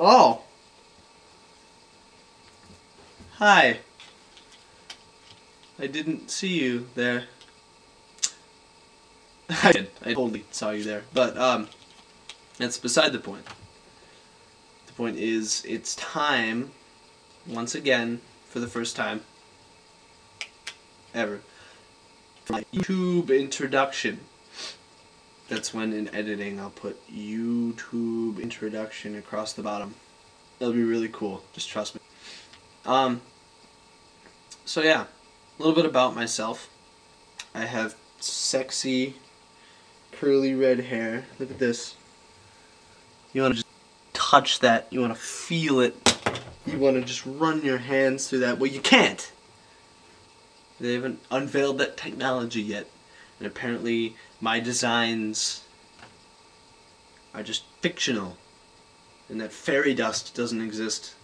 Oh. Hi. I didn't see you there. I did. I totally saw you there. But, um, that's beside the point. The point is, it's time, once again, for the first time ever, for my YouTube introduction. That's when in editing I'll put YouTube introduction across the bottom. That'll be really cool. Just trust me. Um, so yeah, a little bit about myself. I have sexy curly red hair. Look at this. You want to just touch that. You want to feel it. You want to just run your hands through that. Well, you can't. They haven't unveiled that technology yet. And apparently my designs are just fictional. And that fairy dust doesn't exist.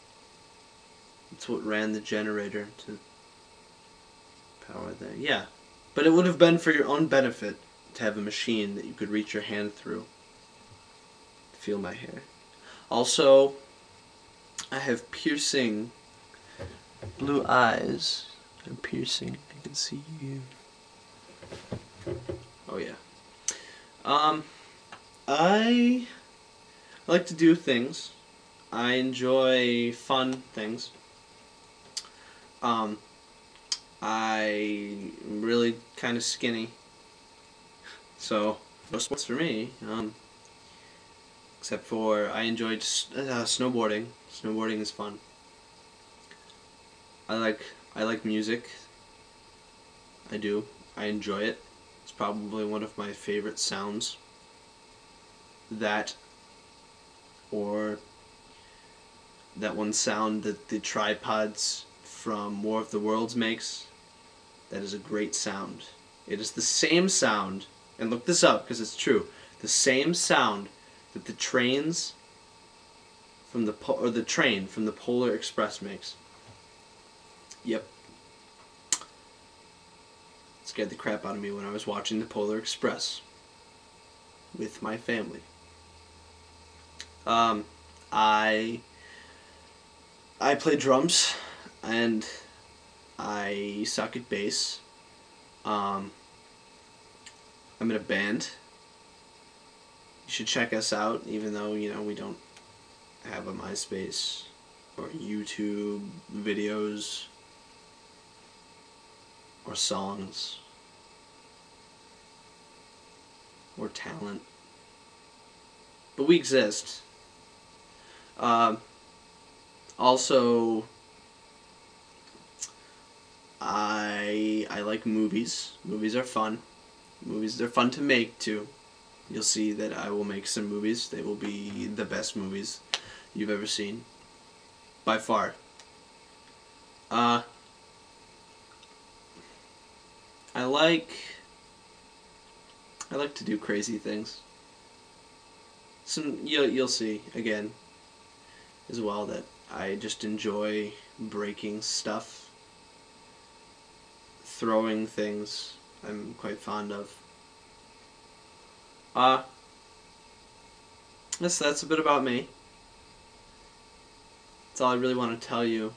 That's what ran the generator to power there. Yeah. But it would have been for your own benefit to have a machine that you could reach your hand through. Feel my hair. Also, I have piercing blue eyes. I'm piercing. I can see you. Oh yeah. Um, I like to do things. I enjoy fun things. Um, I'm really kind of skinny. So, no sports for me. Um, except for I enjoy uh, snowboarding. Snowboarding is fun. I like I like music. I do. I enjoy it. It's probably one of my favorite sounds. That or that one sound that the tripods from War of the Worlds makes. That is a great sound. It is the same sound, and look this up because it's true. The same sound that the trains from the or the train from the Polar Express makes. Yep. It scared the crap out of me when I was watching the Polar Express with my family. Um, I I play drums and I suck at bass. Um, I'm in a band. You should check us out, even though you know we don't have a MySpace or YouTube videos or songs or talent. But we exist. Um, also, I I like movies. Movies are fun. Movies they're fun to make too. You'll see that I will make some movies. They will be the best movies you've ever seen. By far. Uh I like I like to do crazy things. Some you'll you'll see again as well that I just enjoy breaking stuff, throwing things. I'm quite fond of. Uh yes, that's a bit about me. That's all I really want to tell you.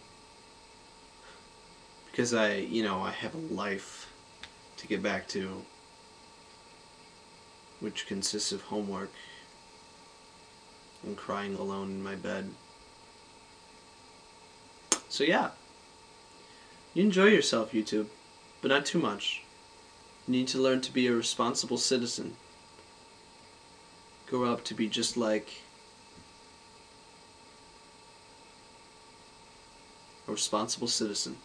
Because I, you know, I have a life to get back to, which consists of homework and crying alone in my bed. So yeah, you enjoy yourself, YouTube, but not too much. You need to learn to be a responsible citizen. Grow up to be just like a responsible citizen.